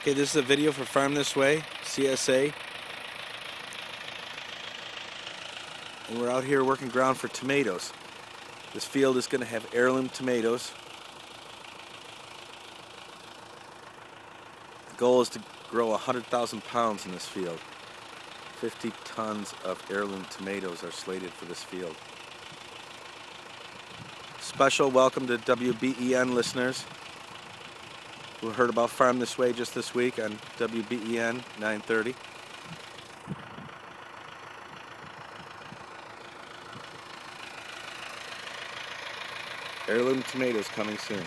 Okay, this is a video for Farm This Way, CSA. And we're out here working ground for tomatoes. This field is going to have heirloom tomatoes. The goal is to grow 100,000 pounds in this field. 50 tons of heirloom tomatoes are slated for this field. Special welcome to WBEN listeners who heard about Farm This Way just this week on WBEN 930. Heirloom tomatoes coming soon.